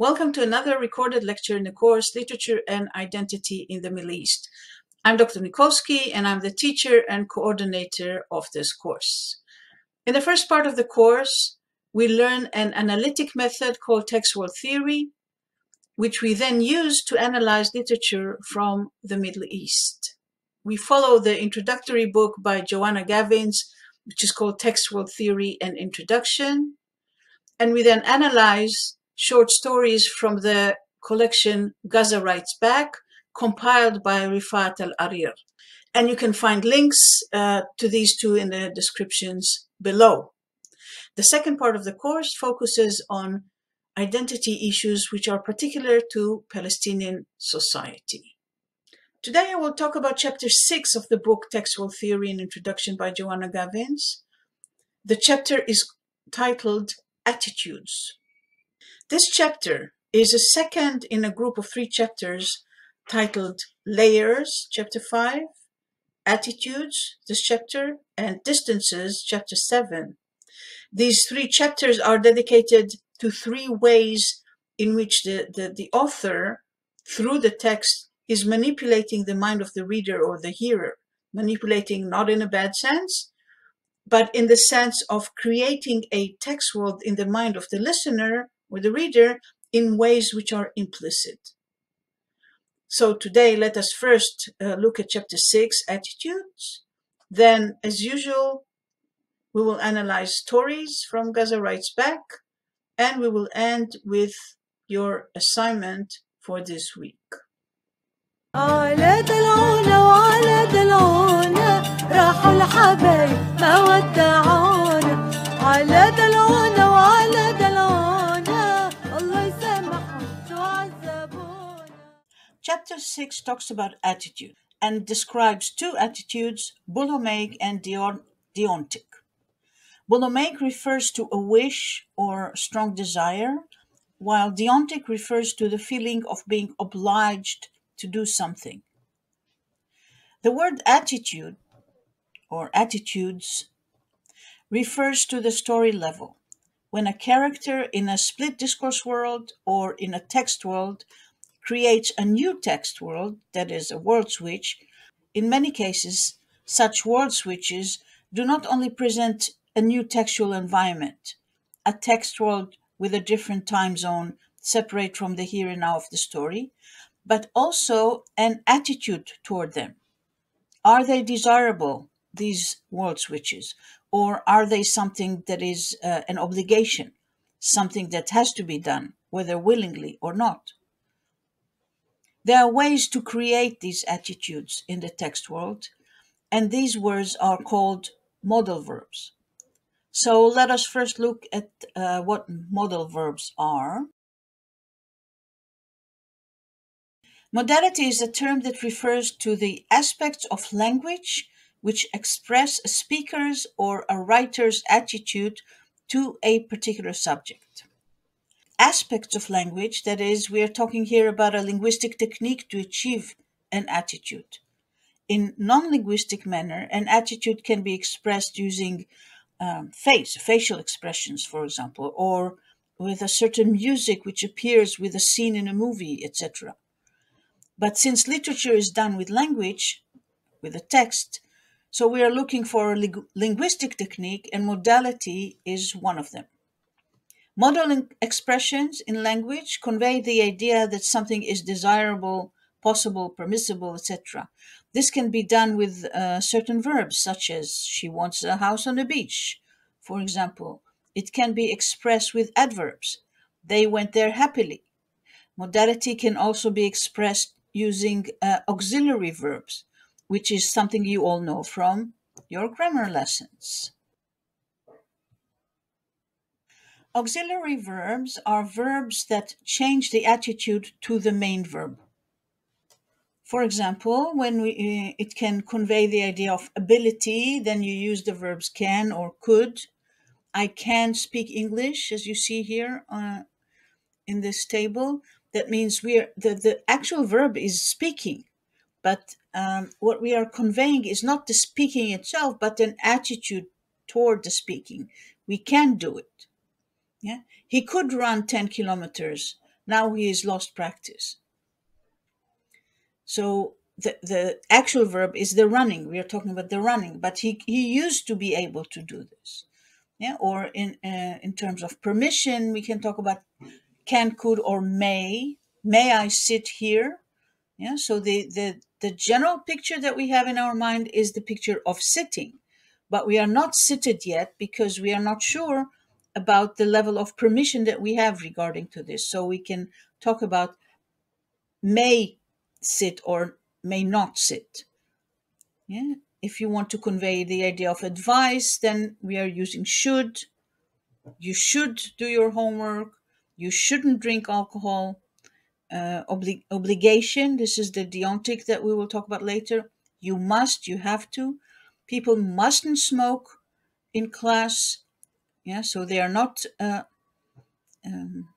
Welcome to another recorded lecture in the course Literature and Identity in the Middle East. I'm Dr. Nikolsky and I'm the teacher and coordinator of this course. In the first part of the course, we learn an analytic method called text world theory, which we then use to analyze literature from the Middle East. We follow the introductory book by Joanna Gavins, which is called Text World Theory and Introduction, and we then analyze short stories from the collection Gaza Writes Back, compiled by Refaat Alareer. And you can find links uh, to these two in the descriptions below. The second part of the course focuses on identity issues which are particular to Palestinian society. Today I will talk about chapter 6 of the book Text World Theory and Introduction by Joanna Gavins. The chapter is titled Attitudes. This chapter is a second in a group of three chapters titled Layers, chapter 5, Attitudes, this chapter, and Distances, chapter 7. These three chapters are dedicated to three ways in which the, the, the author, through the text, is manipulating the mind of the reader or the hearer. Manipulating not in a bad sense, but in the sense of creating a text world in the mind of the listener or the reader in ways which are implicit. So today, let us first uh, look at chapter 6, attitudes. Then, as usual, we will analyze stories from Gaza Writes Back, and we will end with your assignment for this week. على دلعونا وعلى دلعونا راحوا الحبايب ما ودعونا على دلعونا Chapter 6 talks about attitude and describes two attitudes, boulomaic and deon- deontic. Boulomaic refers to a wish or strong desire, while deontic refers to the feeling of being obliged to do something. The word attitude or attitudes refers to the story level. When a character in a split discourse world or in a text world creates a new text world, that is, a world switch, in many cases, such world switches do not only present a new textual environment, a text world with a different time zone separate from the here and now of the story, but also an attitude toward them. Are they desirable, these world switches, or are they something that is uh, an obligation, something that has to be done, whether willingly or not? There are ways to create these attitudes in the text world, and these words are called modal verbs. So let us first look at uh, what modal verbs are. Modality is a term that refers to the aspects of language which express a speaker's or a writer's attitude to a particular subject. Aspects of language, that is, we are talking here about a linguistic technique to achieve an attitude. In non linguistic manner, an attitude can be expressed using um, face, facial expressions, for example, or with a certain music which appears with a scene in a movie, etc. But since literature is done with language, with a text, so we are looking for a ling- linguistic technique, and modality is one of them. Modal expressions in language convey the idea that something is desirable, possible, permissible, etc. This can be done with uh, certain verbs, such as she wants a house on the beach, for example. It can be expressed with adverbs. They went there happily. Modality can also be expressed using uh, auxiliary verbs, which is something you all know from your grammar lessons. Auxiliary verbs are verbs that change the attitude to the main verb. For example, when we, uh, it can convey the idea of ability, then you use the verbs can or could. I can speak English, as you see here uh, in this table. That means we are the, the actual verb is speaking, but um, what we are conveying is not the speaking itself, but an attitude toward the speaking. We can do it. Yeah, he could run ten kilometers. Now he has lost practice. So the, the actual verb is the running. We are talking about the running, but he, he used to be able to do this. Yeah, or in uh, in terms of permission, we can talk about can, could, or may. May I sit here? Yeah, so the, the, the general picture that we have in our mind is the picture of sitting, but we are not seated yet because we are not sure about the level of permission that we have regarding to this. So we can talk about may sit or may not sit. Yeah. If you want to convey the idea of advice, then we are using should. You should do your homework. You shouldn't drink alcohol. Uh, obli- obligation, this is the deontic that we will talk about later. You must, you have to. People mustn't smoke in class. Yeah, so they are not uh, um,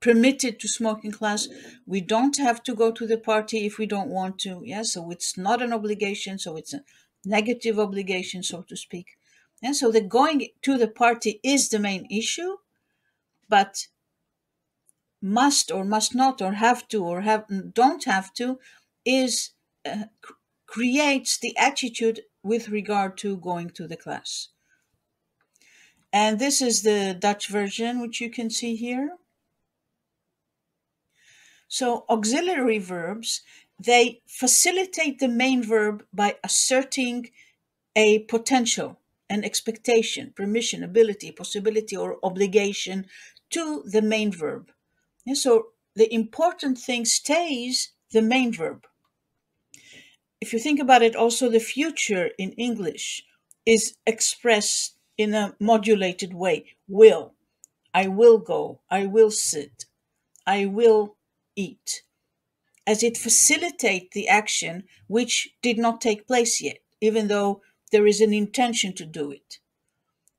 permitted to smoke in class. We don't have to go to the party if we don't want to. Yeah, so it's not an obligation, so it's a negative obligation, so to speak. Yeah, so the going to the party is the main issue, but must or must not or have to or have don't have to is uh, creates the attitude with regard to going to the class. And this is the Dutch version, which you can see here. So auxiliary verbs, they facilitate the main verb by asserting a potential, an expectation, permission, ability, possibility, or obligation to the main verb. And so the important thing stays the main verb. If you think about it, also the future in English is expressed in a modulated way. Will. I will go. I will sit. I will eat. As it facilitates the action which did not take place yet, even though there is an intention to do it.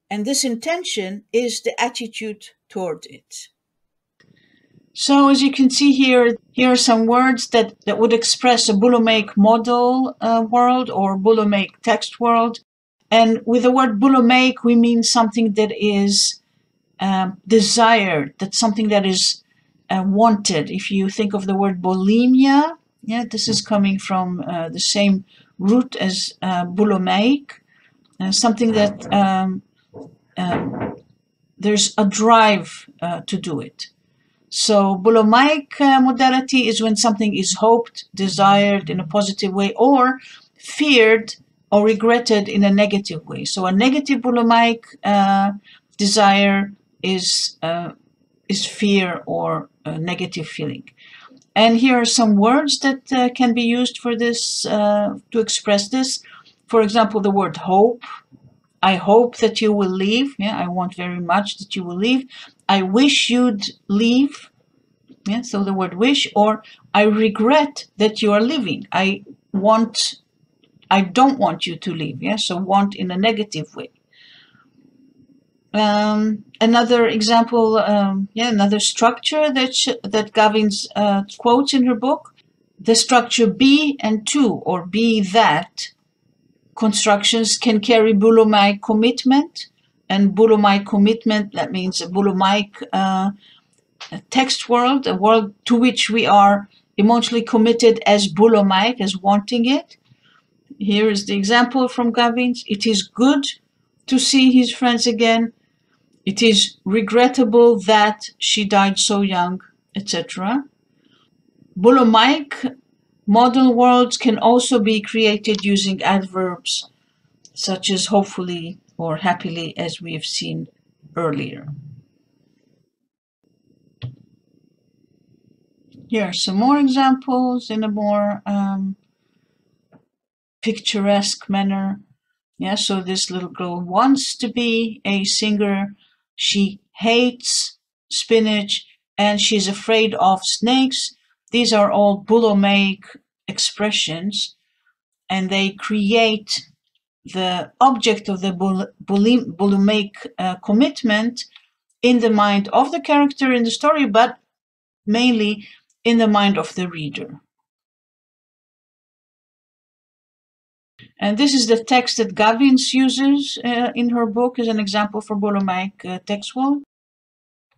And this intention is the attitude toward it. So as you can see here, here are some words that, that would express a Boulomaic model uh, world or Boulomaic text world. And with the word Boulomaic, we mean something that is um, desired, that's something that is uh, wanted. If you think of the word bulimia, yeah, this is coming from uh, the same root as uh, Boulomaic, uh, something that um, um, there's a drive uh, to do it. So Boulomaic uh, modality is when something is hoped, desired in a positive way, or feared or regretted in a negative way. So a negative Boulomaic uh, desire is uh, is fear or a negative feeling. And here are some words that uh, can be used for this uh, to express this. For example, the word hope. I hope that you will leave. Yeah, I want very much that you will leave. I wish you'd leave. Yeah, so the word wish, or I regret that you are leaving. I want, I don't want you to leave. Yeah, so want in a negative way. Um, another example, um, yeah, another structure that that Gavins uh, quotes in her book, the structure be and to or be that constructions can carry Boulomaic commitment and Boulomaic commitment, that means a Boulomaic uh, text world, a world to which we are emotionally committed as Boulomaic, as wanting it. Here is the example from Gavins. It is good to see his friends again. It is regrettable that she died so young, etc. Boulomaic model worlds can also be created using adverbs such as hopefully, or happily as we have seen earlier. Here are some more examples in a more um, picturesque manner. Yeah, so this little girl wants to be a singer. She hates spinach and she's afraid of snakes. These are all Boulomaic expressions and they create the object of the Boulomaic uh, commitment in the mind of the character in the story, but mainly in the mind of the reader. And this is the text that Gavins uses uh, in her book as an example for Boulomaic uh, text world.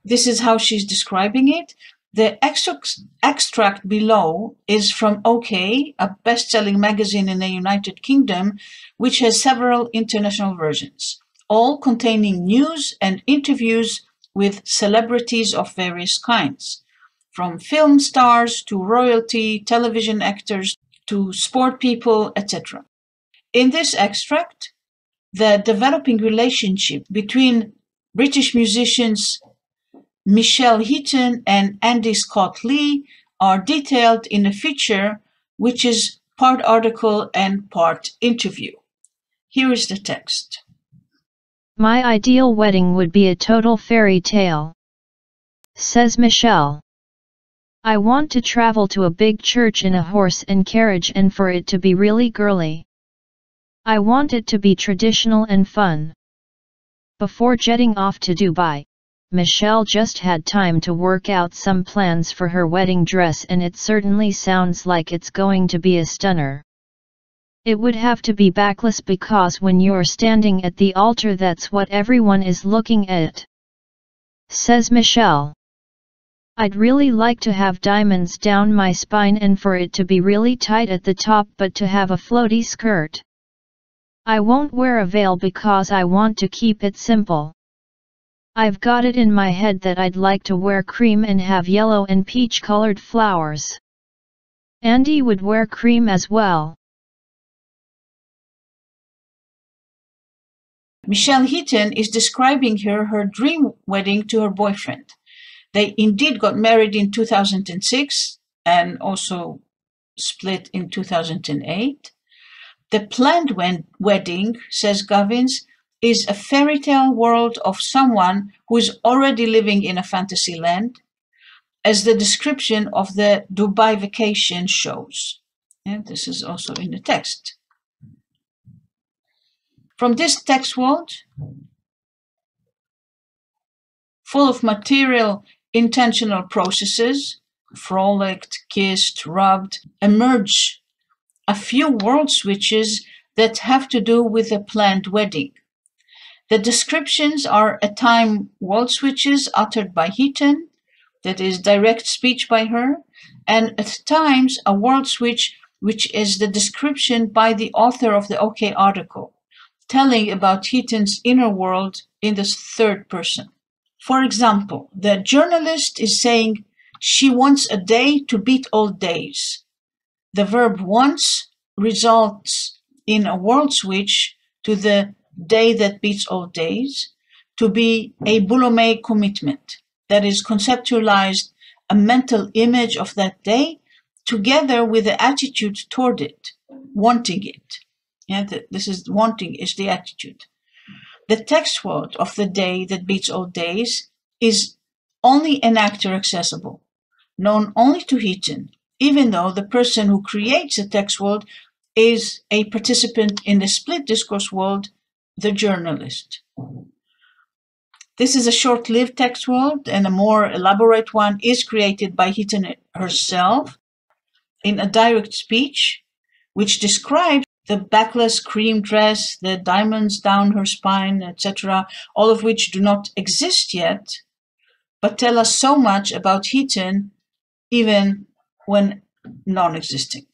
This is how she's describing it. The extract, extract below is from OK, a best selling magazine in the United Kingdom, which has several international versions, all containing news and interviews with celebrities of various kinds, from film stars to royalty, television actors to sport people, etc. In this extract, the developing relationship between British musicians Michelle Heaton and Andy Scott Lee are detailed in a feature which is part article and part interview. Here is the text. My ideal wedding would be a total fairy tale. Says Michelle. I want to travel to a big church in a horse and carriage and for it to be really girly. I want it to be traditional and fun. Before jetting off to Dubai, Michelle just had time to work out some plans for her wedding dress and it certainly sounds like it's going to be a stunner. It would have to be backless because when you're standing at the altar that's what everyone is looking at. Says Michelle. I'd really like to have diamonds down my spine and for it to be really tight at the top but to have a floaty skirt. I won't wear a veil because I want to keep it simple. I've got it in my head that I'd like to wear cream and have yellow and peach colored flowers. Andy would wear cream as well. Michelle Heaton is describing here her dream wedding to her boyfriend. They indeed got married in 2006 and also split in 2008. The planned wedding, says Gavins, is a fairy tale world of someone who is already living in a fantasy land, as the description of the Dubai vacation shows. And this is also in the text. From this text world, full of material intentional processes, frolicked, kissed, rubbed, emerge a few world switches that have to do with a planned wedding. The descriptions are at time world switches uttered by Heaton, that is direct speech by her, and at times a world switch which is the description by the author of the OK article, telling about Heaton's inner world in the third person. For example, the journalist is saying she wants a day to beat all days. The verb once results in a world switch to the day that beats all days, to be a Boulomaic commitment that is conceptualized a mental image of that day together with the attitude toward it, wanting it. And this is wanting is the attitude. The text world of the day that beats all days is only an actor accessible, known only to Heaton, even though the person who creates the text world is a participant in the split discourse world the journalist. This is a short-lived text world, and a more elaborate one is created by Heaton herself in a direct speech, which describes the backless cream dress, the diamonds down her spine, etc., all of which do not exist yet, but tell us so much about Heaton, even when non-existing.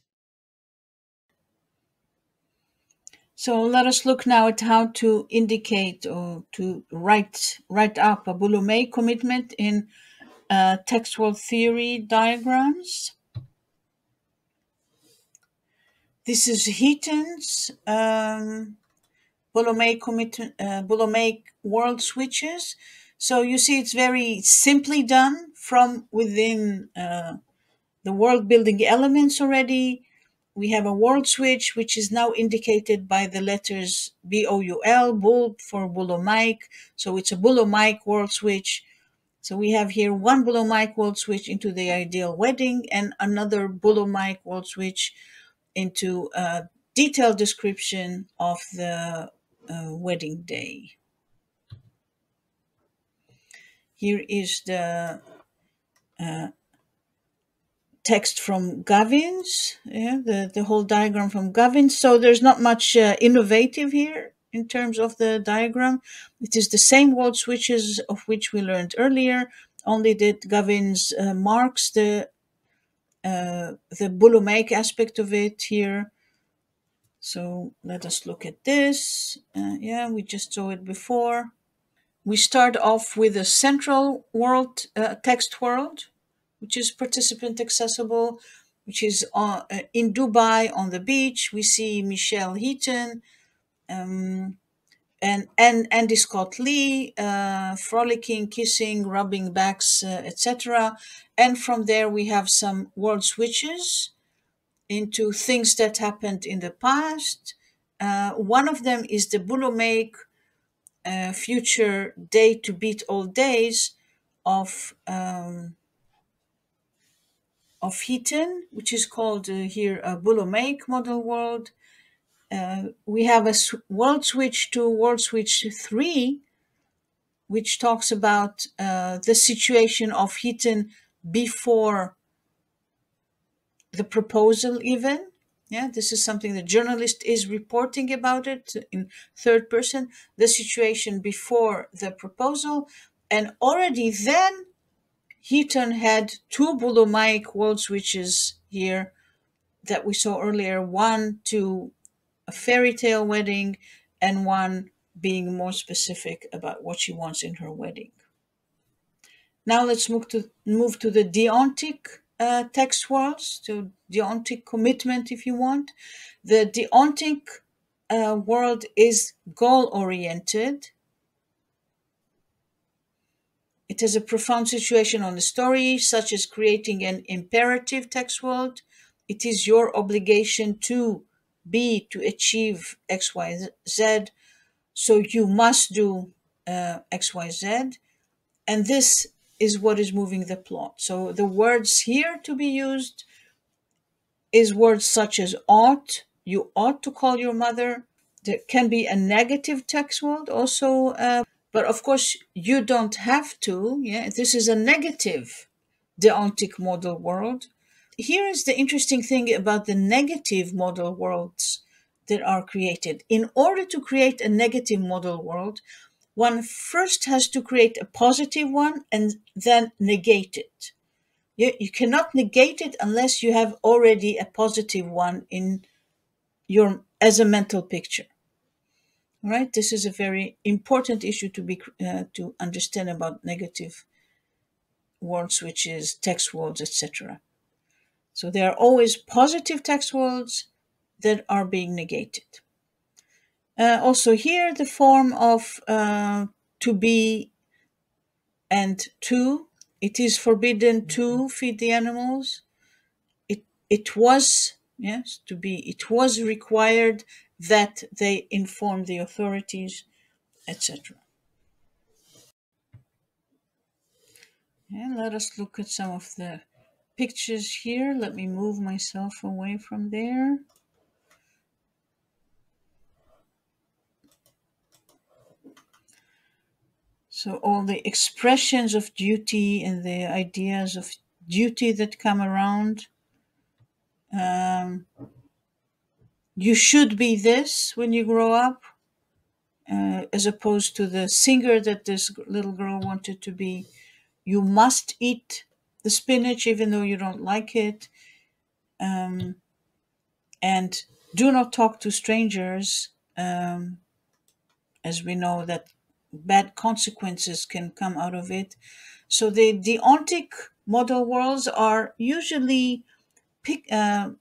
So let us look now at how to indicate or to write write up a Boulomaic commitment in uh, text world theory diagrams. This is Heaton's um, Boulomaic commitment, uh, Boulomaic world switches. So you see, it's very simply done from within uh, the world building elements already we have a world switch, which is now indicated by the letters B-O-U-L, bull for Boulomaic. So it's a Boulomaic world switch. So we have here one Boulomaic world switch into the ideal wedding and another Boulomaic world switch into a detailed description of the uh, wedding day. Here is the uh, text from Gavins, yeah, the, the whole diagram from Gavins. So there's not much uh, innovative here in terms of the diagram. It is the same world switches of which we learned earlier, only that Gavins uh, marks the uh, the Boulomaic aspect of it here. So let us look at this. Uh, yeah, we just saw it before. We start off with a central world, uh, text world, which is participant accessible, which is uh, in Dubai on the beach. We see Michelle Heaton, um, and and Andy Scott Lee, uh, frolicking, kissing, rubbing backs, uh, etc. And from there we have some world switches into things that happened in the past. Uh, one of them is the Boulomaic uh, future day to beat all days of um, of Heaton, which is called uh, here a Boulomaic model world. Uh, we have a world switch to world switch 3 which talks about uh, the situation of Heaton before the proposal even. Yeah this is something the journalist is reporting about it in third person the situation before the proposal. And already then Heaton had two Boulomaic world switches here that we saw earlier one to a fairy tale wedding and one being more specific about what she wants in her wedding. Now let's move to move to the deontic uh, text worlds, to deontic commitment, if you want. The deontic uh, world is goal oriented. It has a profound situation on the story, such as creating an imperative text world. It is your obligation to be to achieve X, Y, Z. So you must do uh, X, Y, Z. And this is what is moving the plot. So the words here to be used is words such as ought, you ought to call your mother. There can be a negative text word also, uh, but of course you don't have to. Yeah, this is a negative deontic model world here is the interesting thing about the negative model worlds that are created. In order to create a negative model world, one first has to create a positive one and then negate it. You, you cannot negate it unless you have already a positive one in your as a mental picture. Right? This is a very important issue to be uh, to understand about negative worlds, which is text words, etc. So there are always positive text words that are being negated. Uh, also here, the form of uh, to be and to, it is forbidden to feed the animals. It, it was, yes, to be, it was required that they inform the authorities, etc. And let us look at some of the pictures here. Let me move myself away from there. So all the expressions of duty and the ideas of duty that come around. Um, you should be this when you grow up, uh, as opposed to the singer that this little girl wanted to be. You must eat the spinach, even though you don't like it. Um, and do not talk to strangers, um, as we know that bad consequences can come out of it. So the deontic model worlds are usually pick, uh,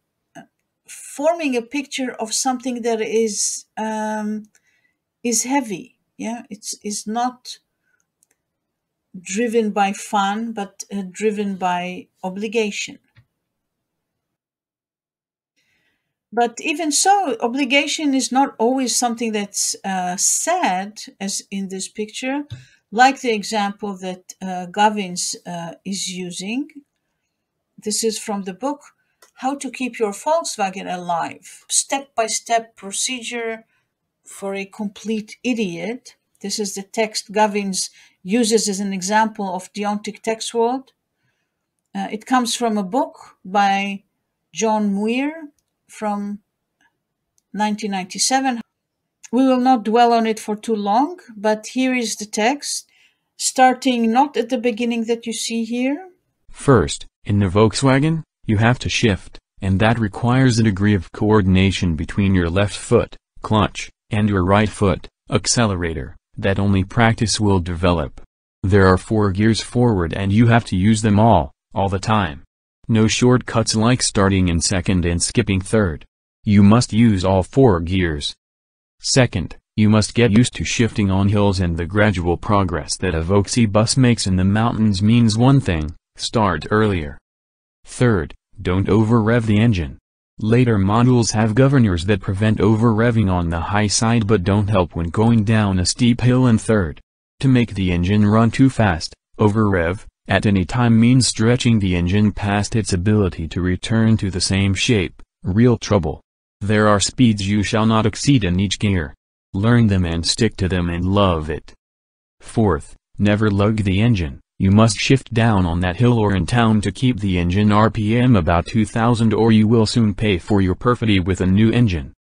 forming a picture of something that is um, is heavy. Yeah, it's is not driven by fun, but uh, driven by obligation. But even so, obligation is not always something that's uh, sad, as in this picture, like the example that uh, Gavins uh, is using. This is from the book How to Keep Your Volkswagen Alive Step by Step Procedure for a Complete Idiot. This is the text Gavins uses as an example of deontic text world. Uh, it comes from a book by John Muir from 1997. We will not dwell on it for too long, but here is the text. starting not at the beginning that you see here. First, in the Volkswagen, you have to shift, and that requires a degree of coordination between your left foot, clutch, and your right foot, accelerator, that only practice will develop. There are four gears forward and you have to use them all, all the time. No shortcuts like starting in second and skipping third. You must use all four gears. Second, you must get used to shifting on hills and the gradual progress that a Voxy bus makes in the mountains means one thing, start earlier. Third, don't over-rev the engine. Later models have governors that prevent over-revving on the high side but don't help when going down a steep hill and third. To make the engine run too fast, over-rev, at any time means stretching the engine past its ability to return to the same shape, real trouble. There are speeds you shall not exceed in each gear. Learn them and stick to them and love it. Fourth, never lug the engine. You must shift down on that hill or in town to keep the engine RPM about 2000 or you will soon pay for your perfidy with a new engine.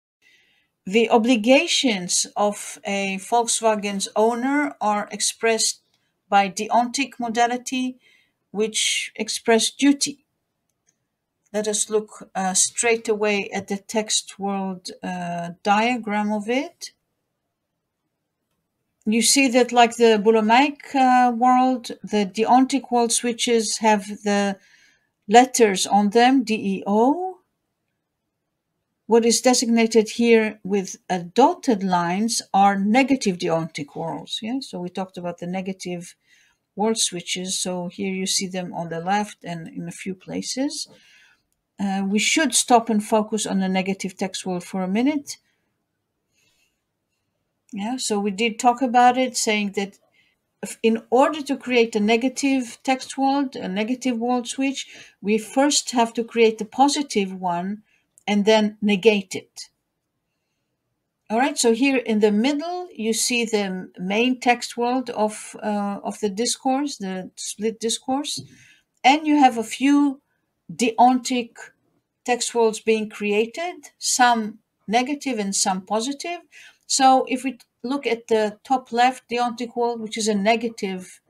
The obligations of a Volkswagen's owner are expressed by deontic modality, which express duty. Let us look uh, straight away at the text world uh, diagram of it you see that like the Boulomaic uh, world, the deontic world switches have the letters on them, DEO. What is designated here with a dotted lines are negative deontic worlds. Yeah, so we talked about the negative world switches. So here you see them on the left and in a few places. Uh, we should stop and focus on the negative text world for a minute. Yeah, so we did talk about it, saying that in order to create a negative text world, a negative world switch, we first have to create a positive one and then negate it. All right, so here in the middle, you see the main text world of, uh, of the discourse, the split discourse, and you have a few deontic text worlds being created, some negative and some positive. So if we look at the top left deontic world, which is a negative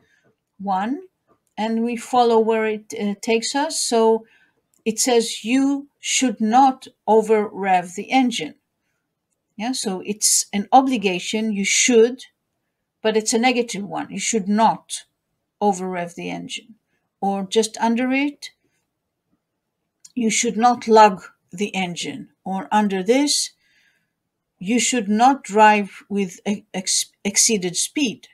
one, and we follow where it uh, takes us. So it says you should not over rev the engine. Yeah, so it's an obligation, you should, but it's a negative one. You should not over rev the engine. Or just under it, you should not lug the engine. Or under this, you should not drive with ex exceeded speed.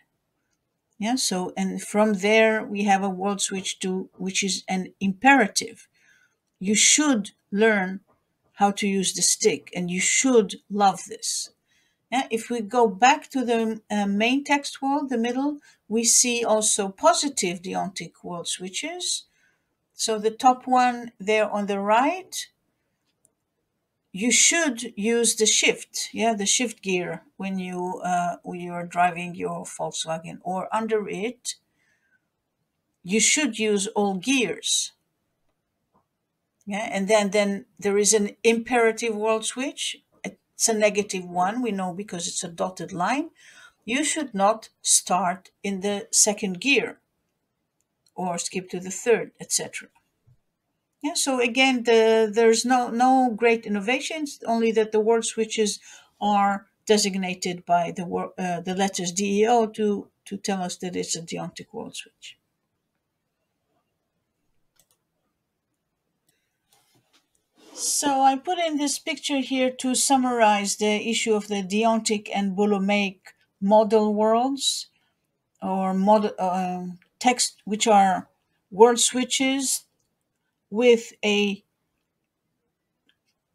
Yeah, so and from there we have a world switch to which is an imperative. You should learn how to use the stick and you should love this. Yeah, if we go back to the uh, main text world, the middle, we see also positive deontic world switches. So the top one there on the right you should use the shift, yeah, the shift gear when you uh, when you are driving your Volkswagen, or under it, you should use all gears. Yeah, and then then there is an imperative world switch. It's a negative one, we know because it's a dotted line. You should not start in the second gear or skip to the third, etc. Yeah, so again, the, there's no, no great innovations, only that the word switches are designated by the, uh, the letters DEO to, to tell us that it's a deontic world switch. So I put in this picture here to summarize the issue of the deontic and Boulomaic model worlds or model uh, text, which are world switches with a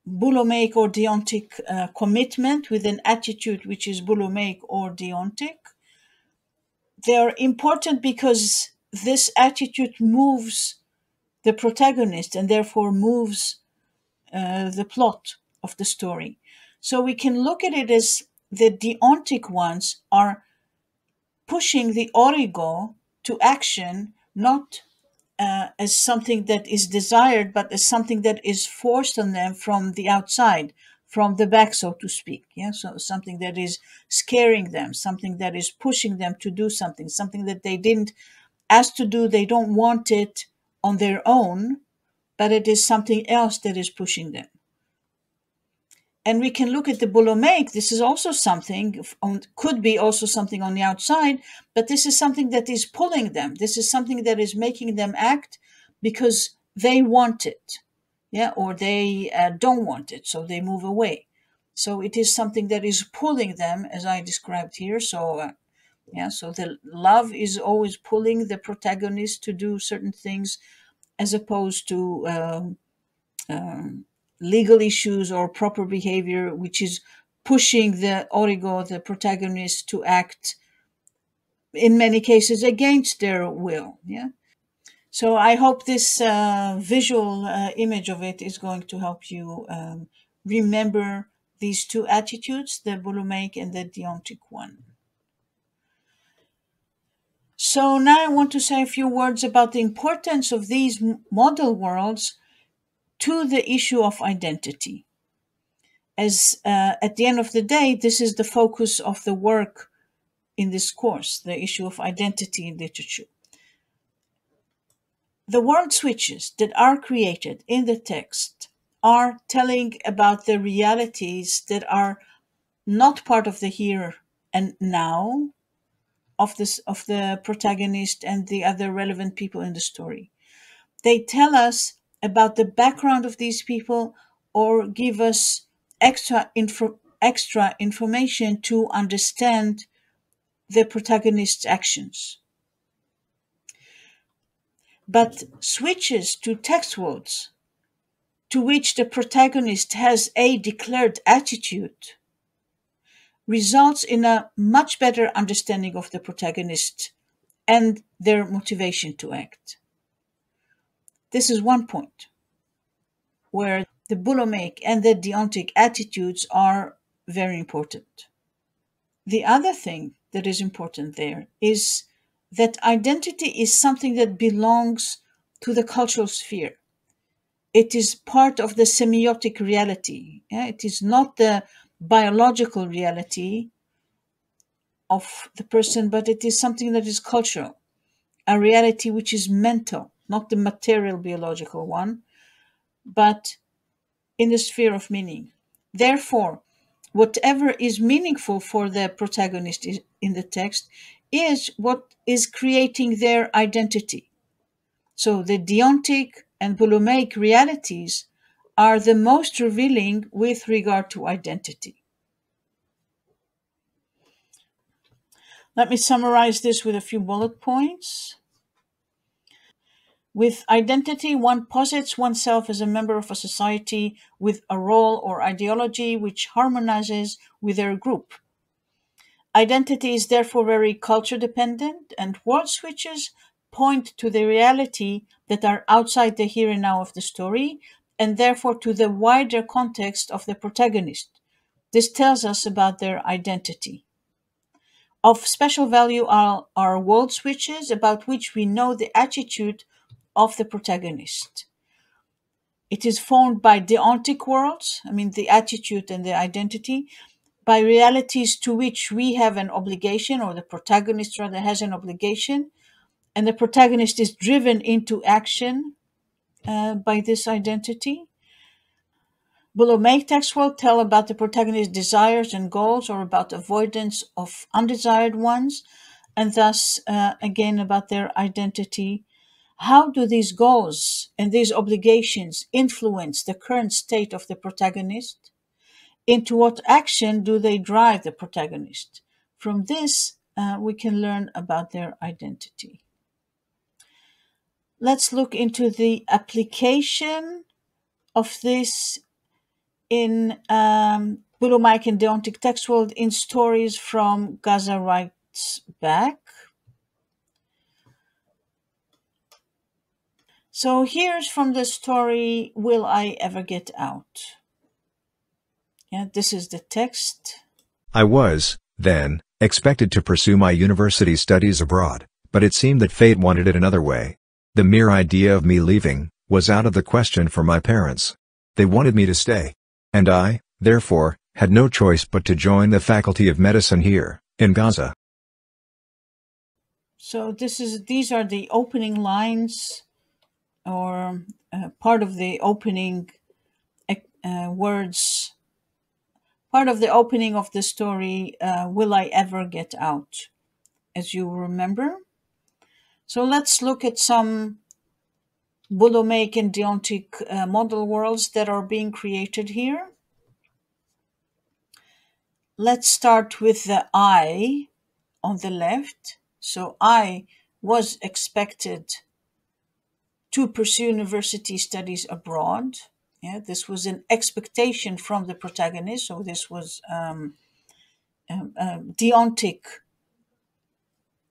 Boulomaic or deontic uh, commitment, with an attitude which is Boulomaic or deontic. They are important because this attitude moves the protagonist and therefore moves uh, the plot of the story. So we can look at it as the deontic ones are pushing the origo to action, not uh, as something that is desired, but as something that is forced on them from the outside, from the back, so to speak. Yeah, so something that is scaring them, something that is pushing them to do something, something that they didn't ask to do, they don't want it on their own, but it is something else that is pushing them. And we can look at the Boulomaic. This is also something, could be also something on the outside, but this is something that is pulling them. This is something that is making them act because they want it, yeah, or they uh, don't want it, so they move away. So it is something that is pulling them, as I described here. So, uh, yeah, so the love is always pulling the protagonist to do certain things, as opposed to um, um, legal issues or proper behavior, which is pushing the origo, the protagonist, to act in many cases against their will. Yeah. So I hope this uh, visual uh, image of it is going to help you um, remember these two attitudes, the Boulomaic and the Deontic one. So now I want to say a few words about the importance of these model worlds to the issue of identity. As uh, at the end of the day, this is the focus of the work in this course, the issue of identity in literature. The word switches that are created in the text are telling about the realities that are not part of the here and now of this of the protagonist and the other relevant people in the story. They tell us about the background of these people or give us extra info, extra information to understand the protagonist's actions but switches to text words to which the protagonist has a declared attitude results in a much better understanding of the protagonist and their motivation to act. This is one point where the Boulomaic and the Deontic attitudes are very important. The other thing that is important there is that identity is something that belongs to the cultural sphere. It is part of the semiotic reality. It is not the biological reality of the person, but it is something that is cultural, a reality which is mental, not the material biological one, but in the sphere of meaning. Therefore, whatever is meaningful for the protagonist in the text is what is creating their identity. So the deontic and Boulomaic realities are the most revealing with regard to identity. Let me summarize this with a few bullet points. With identity, one posits oneself as a member of a society with a role or ideology which harmonizes with their group Identity is therefore very culture dependent, and word switches point to the reality that are outside the here and now of the story, and therefore to the wider context of the protagonist. This tells us about their identity. Of special value are, are world switches about which we know the attitude of the protagonist. It is formed by deontic worlds, I mean the attitude and the identity, by realities to which we have an obligation, or the protagonist rather has an obligation, and the protagonist is driven into action uh, by this identity. Boulomaic text will tell about the protagonist's desires and goals, or about avoidance of undesired ones, and thus uh, again about their identity. How do these goals and these obligations influence the current state of the protagonist? into what action do they drive the protagonist? From this, uh, we can learn about their identity. Let's look into the application of this in um, Boulomaic and Deontic text world in stories from Gaza Writes Back. So here's from the story Will I Ever Get Out? Yeah, this is the text. I was, then, expected to pursue my university studies abroad, but it seemed that fate wanted it another way. The mere idea of me leaving was out of the question for my parents. They wanted me to stay. And I, therefore, had no choice but to join the Faculty of Medicine here, in Gaza. So this is these are the opening lines, or uh, part of the opening uh, words, part of the opening of the story. Uh, Will I ever get out? As you remember. So let's look at some Boulomaic and Deontic uh, model worlds that are being created here. Let's start with the I on the left. So I was expected to pursue university studies abroad. Yeah, this was an expectation from the protagonist. So this was um, um, um, deontic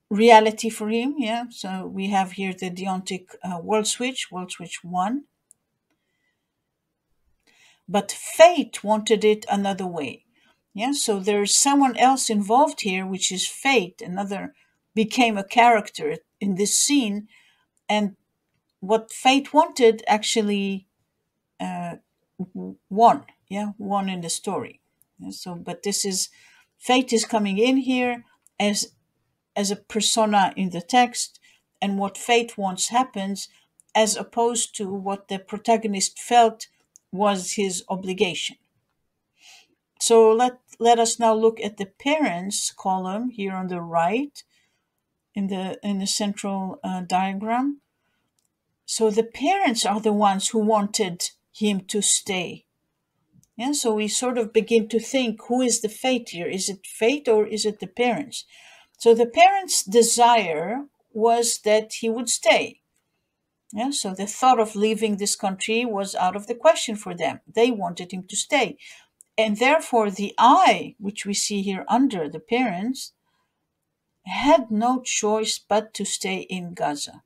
reality for him. Yeah, so we have here the deontic uh, world switch, world switch one. But fate wanted it another way. Yeah, so there's someone else involved here, which is fate. Another became a character in this scene, and what fate wanted actually uh, won. Yeah, won in the story. Yeah, so, but this is fate is coming in here as as a persona in the text, and what fate wants happens, as opposed to what the protagonist felt was his obligation. So let let us now look at the parents column here on the right in the in the central uh, diagram. So the parents are the ones who wanted him to stay. Yeah, so we sort of begin to think who is the fate here? Is it fate or is it the parents? So the parents' desire was that he would stay. Yeah, so the thought of leaving this country was out of the question for them. They wanted him to stay. And therefore, the I, which we see here under the parents, had no choice but to stay in Gaza.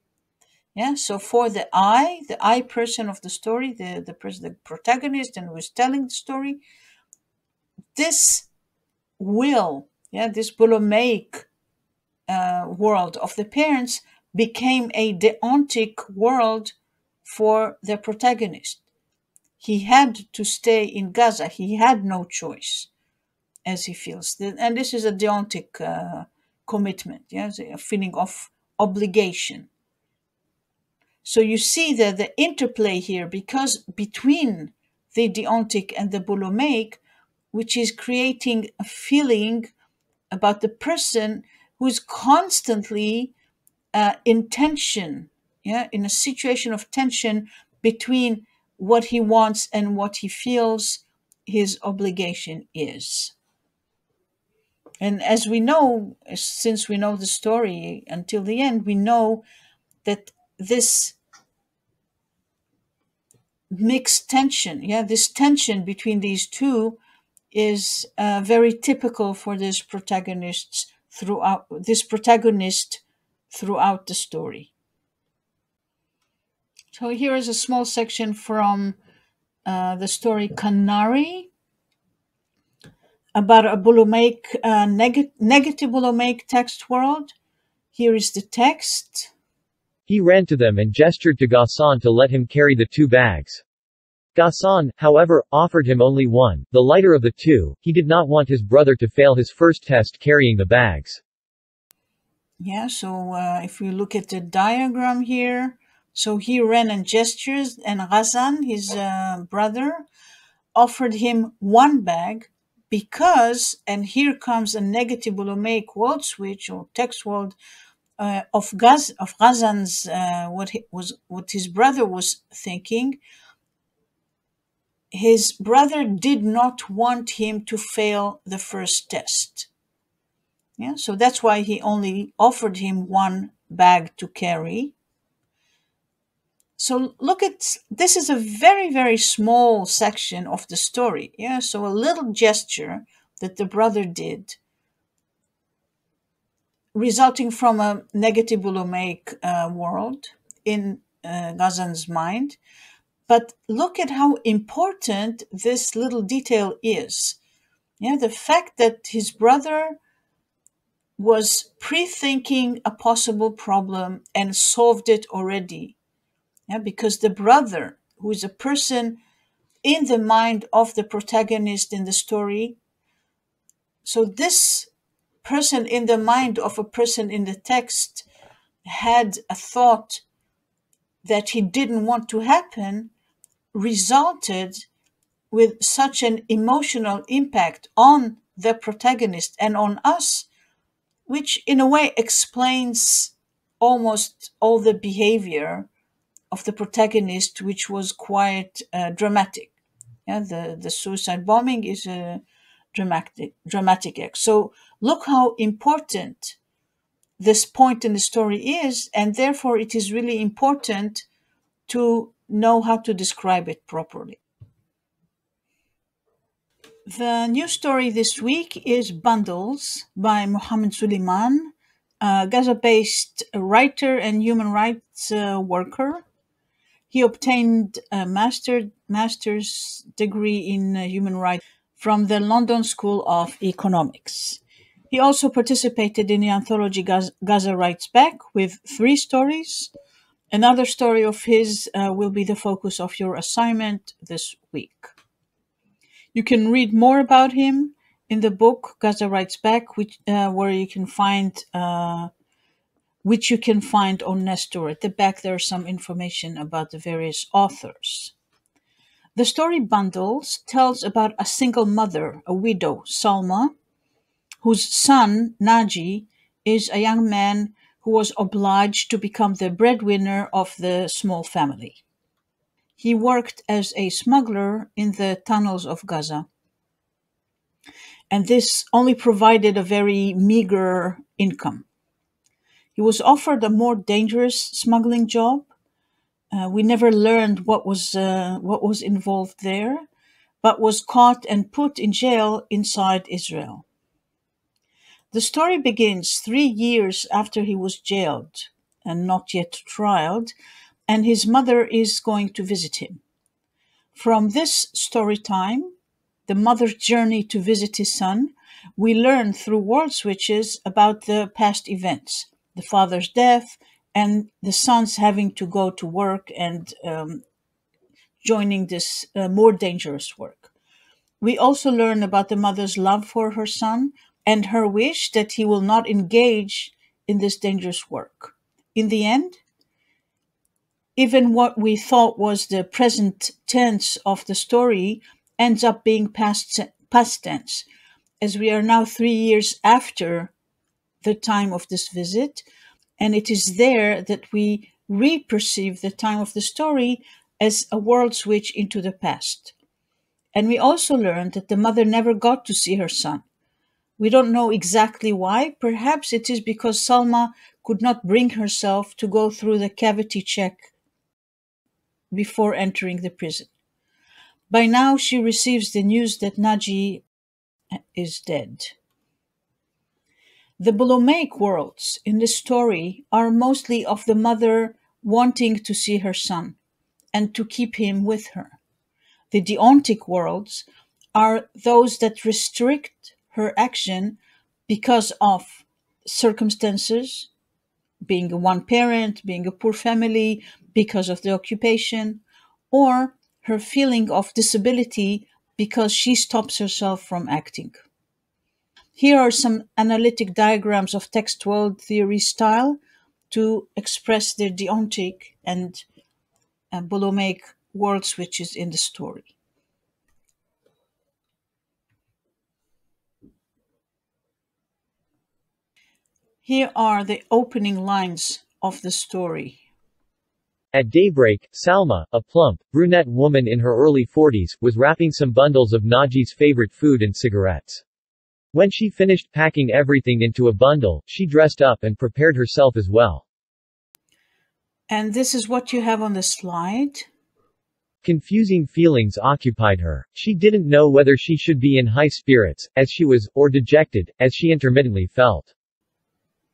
Yeah, so for the I, the I person of the story, the, the person, the protagonist, and who is telling the story, this will, yeah, this Boulomaic uh, world of the parents became a deontic world for the protagonist. He had to stay in Gaza. He had no choice, as he feels. And this is a deontic uh, commitment, yeah, a feeling of obligation. So you see that the interplay here, because between the deontic and the boulomaic, which is creating a feeling about the person who's constantly uh, in tension, yeah, in a situation of tension between what he wants and what he feels his obligation is. And as we know, since we know the story until the end, we know that this mixed tension, yeah, this tension between these two is uh, very typical for this protagonists throughout this protagonist throughout the story. So here is a small section from uh, the story Canary about a Boulomaic, uh, neg- negative Boulomaic text world. Here is the text. He ran to them and gestured to Ghassan to let him carry the two bags. Ghassan, however, offered him only one, the lighter of the two, he did not want his brother to fail his first test carrying the bags. Yeah, so uh, if we look at the diagram here, so he ran and gestures, and Ghassan, his uh, brother, offered him one bag because, and here comes a negative Boulomaic world switch or text world uh, of Gaz of Ghassan's uh, what he, was what his brother was thinking his brother did not want him to fail the first test. Yeah, so that's why he only offered him one bag to carry. So look at this is a very very small section of the story. Yeah, so a little gesture that the brother did resulting from a negative Boulomaic uh, world in uh, Ghassan's mind but look at how important this little detail is. Yeah, the fact that his brother was pre-thinking a possible problem and solved it already. Yeah, because the brother, who is a person in the mind of the protagonist in the story. So this person in the mind of a person in the text had a thought that he didn't want to happen resulted with such an emotional impact on the protagonist and on us, which in a way explains almost all the behavior of the protagonist, which was quite uh, dramatic. Yeah, the, the suicide bombing is a dramatic dramatic act. So look how important this point in the story is, and therefore it is really important to know how to describe it properly. The new story this week is Bundles by Mohammed Suleiman, a Gaza based writer and human rights uh, worker. He obtained a master, master's degree in uh, human rights from the London School of Economics. He also participated in the anthology Gaz- Gaza Writes Back with three stories. Another story of his uh, will be the focus of your assignment this week. You can read more about him in the book Gaza Writes Back, which uh, where you can find uh, which you can find on Nestor. At the back, there's some information about the various authors. The story bundles tells about a single mother, a widow, Salma, whose son, Naji, is a young man who was obliged to become the breadwinner of the small family. He worked as a smuggler in the tunnels of Gaza. And this only provided a very meager income. He was offered a more dangerous smuggling job. Uh, we never learned what was uh, what was involved there, but was caught and put in jail inside Israel. The story begins three years after he was jailed and not yet trialed, and his mother is going to visit him. From this story time, the mother's journey to visit his son, we learn through world switches about the past events, the father's death, and the son's having to go to work and um, joining this uh, more dangerous work. We also learn about the mother's love for her son, and her wish that he will not engage in this dangerous work. In the end, even what we thought was the present tense of the story ends up being past, past tense, as we are now three years after the time of this visit, and it is there that we re-perceive the time of the story as a world switch into the past. And we also learned that the mother never got to see her son. We don't know exactly why. Perhaps it is because Salma could not bring herself to go through the cavity check before entering the prison. By now, she receives the news that Naji is dead. The Boulomaic worlds in the story are mostly of the mother wanting to see her son and to keep him with her. The Deontic worlds are those that restrict her action because of circumstances, being a one parent, being a poor family, because of the occupation, or her feeling of disability because she stops herself from acting. Here are some analytic diagrams of text world theory style to express the deontic and uh, Boulomaic world switches in the story. Here are the opening lines of the story. At daybreak, Salma, a plump, brunette woman in her early 40s, was wrapping some bundles of Naji's favorite food and cigarettes. When she finished packing everything into a bundle, she dressed up and prepared herself as well. And this is what you have on the slide. Confusing feelings occupied her. She didn't know whether she should be in high spirits, as she was, or dejected, as she intermittently felt.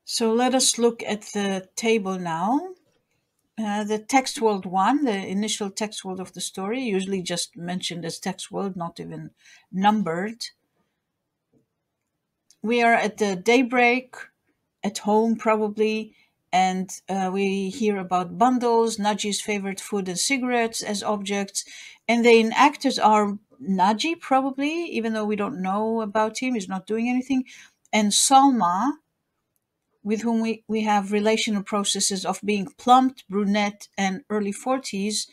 So let us look at the table now. Uh, the text world one, the initial text world of the story, usually just mentioned as text world, not even numbered. We are at the daybreak, at home probably, and uh, we hear about bundles, Naji's favorite food and cigarettes as objects, and the enactors are Naji probably, even though we don't know about him, he's not doing anything, and Salma, with whom we, we have relational processes of being plump, brunette, and early 40s,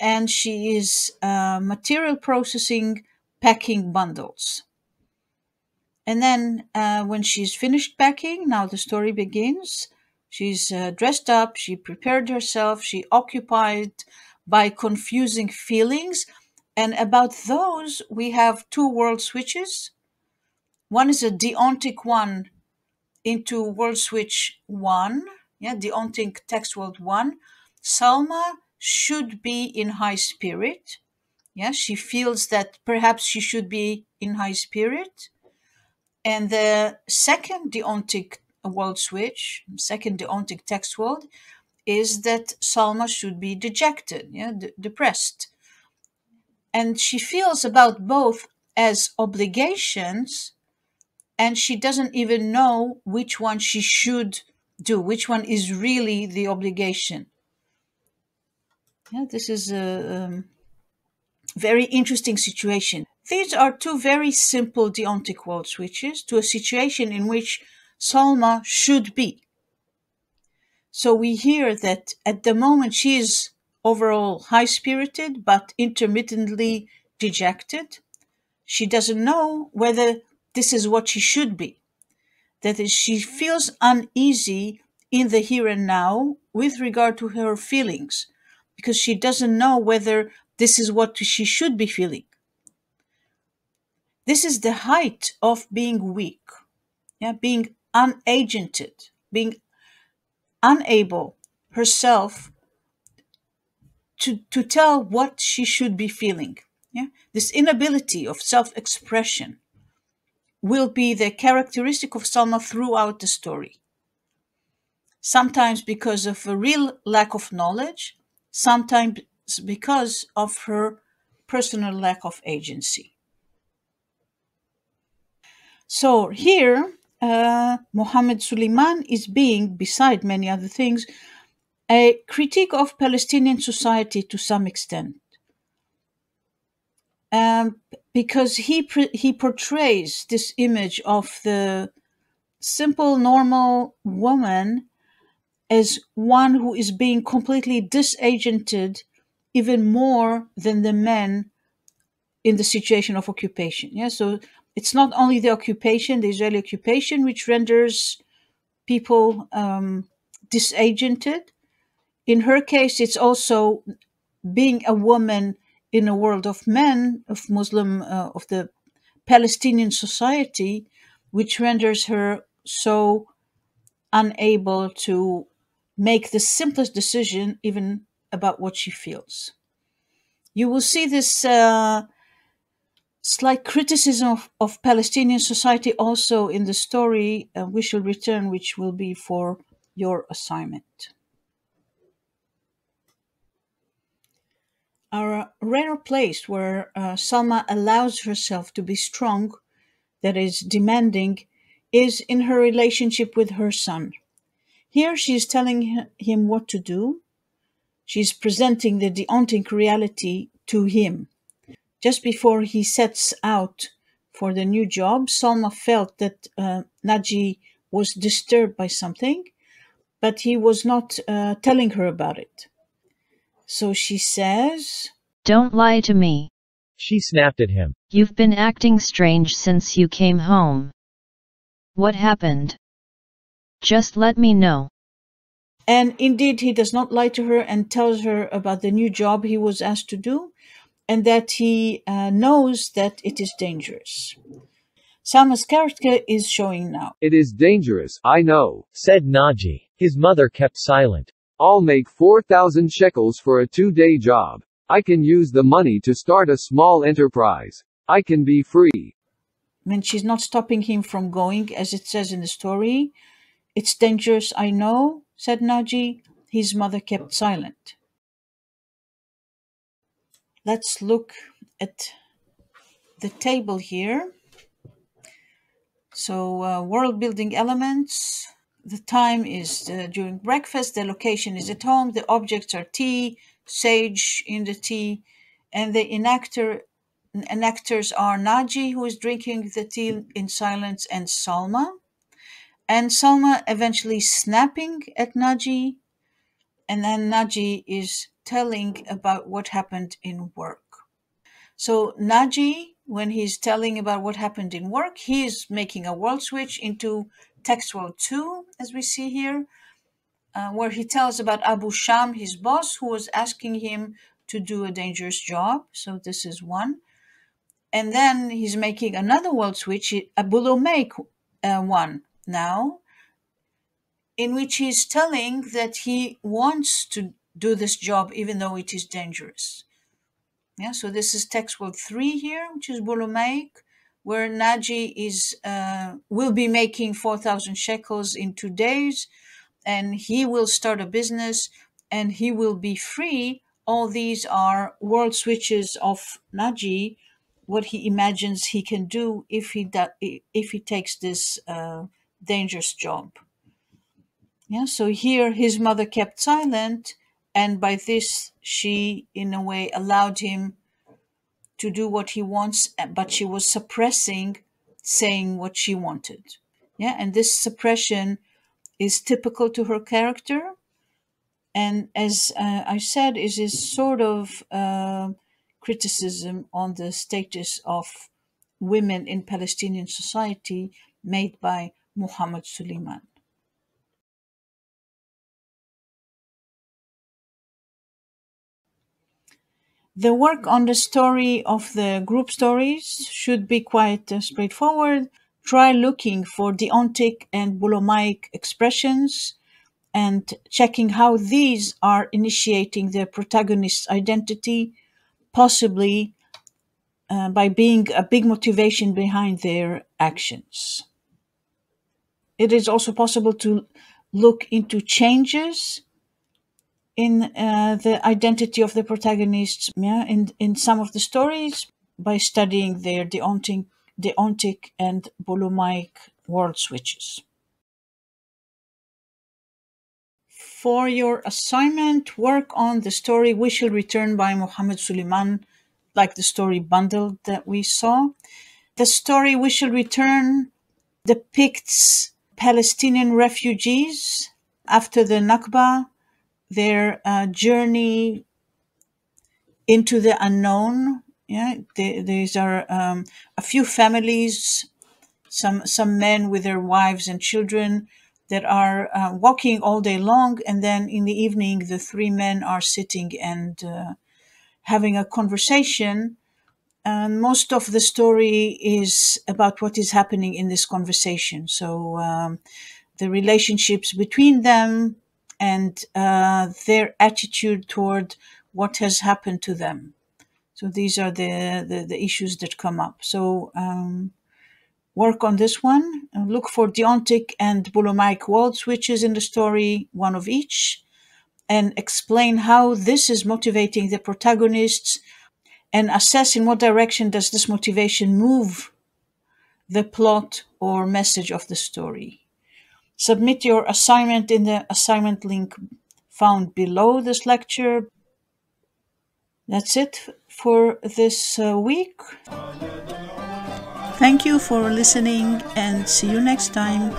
and she is uh, material processing, packing bundles. And then uh, when she's finished packing, now the story begins. She's uh, dressed up, she prepared herself, she occupied by confusing feelings. And about those, we have two world switches. One is a deontic one into world switch one, yeah, deontic text world one. Salma should be in high spirit. Yeah, she feels that perhaps she should be in high spirit. And the second deontic world switch, second deontic text world, is that Salma should be dejected, yeah, depressed. And she feels about both as obligations, and she doesn't even know which one she should do, which one is really the obligation. Yeah, this is a um, very interesting situation. These are two very simple deontic world switches to a situation in which Salma should be. So we hear that at the moment she is overall high spirited but intermittently dejected. She doesn't know whether this is what she should be. That is, she feels uneasy in the here and now with regard to her feelings because she doesn't know whether this is what she should be feeling. This is the height of being weak, yeah, being unagented, being unable herself to, to tell what she should be feeling. Yeah? This inability of self expression will be the characteristic of Salma throughout the story. Sometimes because of a real lack of knowledge, sometimes because of her personal lack of agency. So here, uh, Mohammed Suleiman is being, beside many other things, a critique of Palestinian society to some extent. Um, because he pre- he portrays this image of the simple, normal woman as one who is being completely disagented even more than the men in the situation of occupation. Yeah, so it's not only the occupation, the Israeli occupation, which renders people um, disagented. In her case, it's also being a woman in a world of men, of Muslim, uh, of the Palestinian society, which renders her so unable to make the simplest decision, even about what she feels. You will see this uh, slight criticism of, of, Palestinian society also in the story uh, We Shall Return, which will be for your assignment. Our rare place where uh, Salma allows herself to be strong, that is, demanding, is in her relationship with her son. Here she is telling him what to do. She is presenting the deontic reality to him. Just before he sets out for the new job, Salma felt that uh, Naji was disturbed by something, but he was not uh, telling her about it. So she says, Don't lie to me. She snapped at him. You've been acting strange since you came home. What happened? Just let me know. And indeed, he does not lie to her and tells her about the new job he was asked to do and that he uh, knows that it is dangerous. Salma's character is showing now. It is dangerous, I know, said Naji. His mother kept silent. I'll make 4,000 shekels for a two day job. I can use the money to start a small enterprise. I can be free. When she's not stopping him from going, as it says in the story, it's dangerous, I know, said Naji. His mother kept silent. Let's look at the table here. So uh, world building elements, the time is uh, during breakfast, the location is at home, the objects are tea, sage in the tea, and the enactor enactors are Naji, who is drinking the tea in silence, and Salma. And Salma eventually snapping at Naji, and then Naji is telling about what happened in work. So Naji, when he's telling about what happened in work, he is making a world switch into text world 2, as we see here, uh, where he tells about Abu Sham, his boss, who was asking him to do a dangerous job. So this is one. And then he's making another world switch, a Boulomaic uh, one now, in which he's telling that he wants to do this job even though it is dangerous. Yeah, so this is text world three here, which is Boulomaic, where Naji is uh, will be making four thousand shekels in two days, and he will start a business and he will be free. All these are world switches of Naji, what he imagines he can do if he if he takes this uh, dangerous job. Yeah, so here his mother kept silent, and by this she, in a way, allowed him to do what he wants, but she was suppressing saying what she wanted. Yeah, and this suppression is typical to her character. And as uh, I said, is is sort of uh, criticism on the status of women in Palestinian society made by Mohammed Suleiman. The work on the story of the group stories should be quite uh, straightforward. Try looking for deontic and Boulomaic expressions and checking how these are initiating the protagonist's identity, possibly uh, by being a big motivation behind their actions. It is also possible to look into changes in uh, the identity of the protagonists yeah, in, in some of the stories by studying their deontic, deontic and Boulomaic world switches. For your assignment, work on the story We Shall Return by Mohammed Suleiman, like the story bundle that we saw. The story We Shall Return depicts Palestinian refugees after the Nakba their uh, journey into the unknown. Yeah, they, these are um, a few families, some some men with their wives and children that are uh, walking all day long, and then in the evening, the three men are sitting and uh, having a conversation. And most of the story is about what is happening in this conversation. So um, the relationships between them, and uh, their attitude toward what has happened to them. So these are the, the, the issues that come up. So um, work on this one. Look for deontic and Boulomaic world switches in the story, one of each, and explain how this is motivating the protagonists and assess in what direction does this motivation move the plot or message of the story. Submit your assignment in the assignment link found below this lecture. That's it for this uh, week. Thank you for listening and see you next time.